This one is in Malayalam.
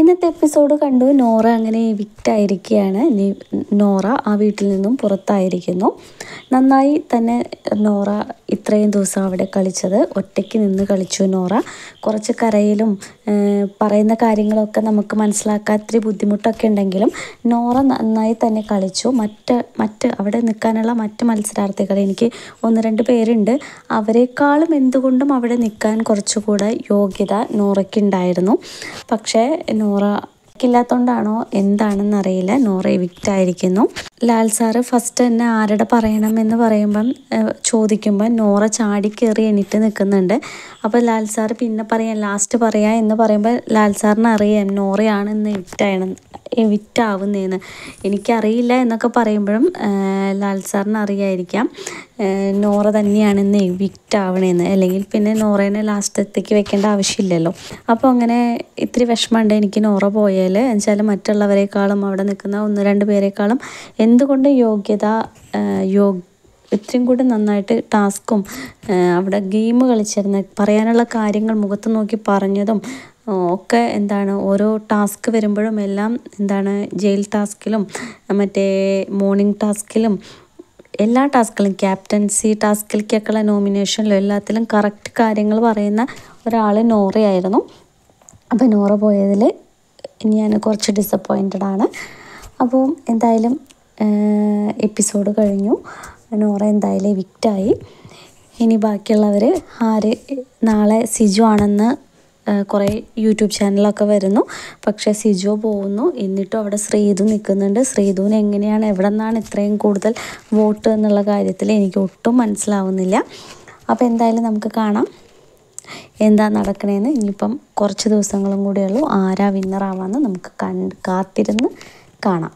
ഇന്നത്തെ എപ്പിസോഡ് കണ്ടു. നോറ അങ്ങനെ വിക്റ്റായിരിക്കുകയാണ് നോറ ആ വീട്ടിൽ നിന്നും പുറത്തായിരിക്കുന്നു. നന്നായി തന്നെ നോറ ഇത്രയും ദിവസം അവിടെ കളിച്ചത്. ഒറ്റയ്ക്ക് നിന്ന് കളിച്ചു നോറ. കുറച്ച് കരയിലും പറയുന്ന കാര്യങ്ങളൊക്കെ നമുക്ക് മനസ്സിലാക്കാൻ ഇത്തിരി ബുദ്ധിമുട്ടൊക്കെ ഉണ്ടെങ്കിലും നോറ നന്നായി തന്നെ കളിച്ചു. മറ്റ് മറ്റ് അവിടെ നിൽക്കാനുള്ള മറ്റ് മത്സരാർത്ഥികൾ എനിക്ക് ഒന്ന് രണ്ട് പേരുണ്ട്. അവരെക്കാളും എന്തുകൊണ്ടും അവിടെ നിൽക്കാൻ കുറച്ചുകൂടെ യോഗ്യത നോറയ്ക്കുണ്ടായിരുന്നു. പക്ഷേ നോറ ില്ലാത്തതുകൊണ്ടാണോ എന്താണെന്ന് അറിയില്ല നോറ എവിക്റ്റ് ആയിരിക്കുന്നു ലാൽ സാറ് ഫസ്റ്റ് തന്നെ ആരുടെ പറയണം എന്ന് പറയുമ്പം ചോദിക്കുമ്പോൾ നോറ ചാടി കയറി എണീറ്റ് നിൽക്കുന്നുണ്ട് അപ്പോൾ ലാൽ സാറ് പിന്നെ പറയാം ലാസ്റ്റ് പറയാം എന്ന് പറയുമ്പോൾ ലാൽ സാറിന് അറിയാം നോറയാണ് ഇന്ന് എവിക്റ്റാണ് എവിക്റ്റ് ആവുന്നതെന്ന് എനിക്കറിയില്ല എന്നൊക്കെ പറയുമ്പോഴും ലാൽ സാറിന് അറിയായിരിക്കാം. നോറ തന്നെയാണ് ഇന്ന് എവിക്റ്റ് ആവണേന്ന് അല്ലെങ്കിൽ പിന്നെ നോറേനെ ലാസ്റ്റത്തേക്ക് വെക്കേണ്ട ആവശ്യമില്ലല്ലോ. അപ്പോൾ അങ്ങനെ ഇത്തിരി വിഷമമുണ്ട് എനിക്ക് നോറ പോയാൽ എന്നുവെച്ചാൽ മറ്റുള്ളവരെക്കാളും അവിടെ നിൽക്കുന്ന ഒന്ന് രണ്ട് പേരെക്കാളും എന്തുകൊണ്ട് യോഗ്യത ഏഹ്, യോ ഇത്രയും കൂടി നന്നായിട്ട് ടാസ്കും അവിടെ ഗെയിം കളിച്ചിരുന്ന പറയാനുള്ള കാര്യങ്ങൾ മുഖത്ത് നോക്കി പറഞ്ഞതും ഒക്കെ എന്താണ് ഓരോ ടാസ്ക് വരുമ്പോഴും എല്ലാം എന്താണ് ജയിൽ ടാസ്കിലും മറ്റേ മോർണിംഗ് ടാസ്കിലും എല്ലാ ടാസ്കിലും ക്യാപ്റ്റൻസി ടാസ്കിലേക്കൊക്കെയുള്ള നോമിനേഷനിലും എല്ലാത്തിലും കറക്റ്റ് കാര്യങ്ങൾ പറയുന്ന ഒരാൾ നോറയായിരുന്നു. അപ്പോൾ നോറ പോയതിൽ ഞാൻ കുറച്ച് ഡിസപ്പോയിന്റഡ് ആണ്. അപ്പോൾ എന്തായാലും എപ്പിസോഡ് കഴിഞ്ഞു. നോറ എന്തായാലും വിക്റ്റായി ഇനി ബാക്കിയുള്ളവർ ആര് നാളെ സിജു ആണെന്ന് കുറേ യൂട്യൂബ് ചാനലൊക്കെ വരുന്നു. പക്ഷേ സിജു പോകുന്നു. എന്നിട്ടും അവിടെ ശ്രീതു നിൽക്കുന്നുണ്ട്. ശ്രീതുവിന് എങ്ങനെയാണ് എവിടെ നിന്നാണ് ഇത്രയും കൂടുതൽ വോട്ട് എന്നുള്ള കാര്യത്തിൽ എനിക്ക് ഒട്ടും മനസ്സിലാവുന്നില്ല. അപ്പോൾ എന്തായാലും നമുക്ക് കാണാം. എന്താ നടക്കണേന്ന്. ഇനിയിപ്പം കുറച്ച് ദിവസങ്ങളും കൂടെയുള്ളൂ ആരാ വിന്നറാവാന്ന് നമുക്ക് കൺ കാത്തിരുന്ന് കാണാം.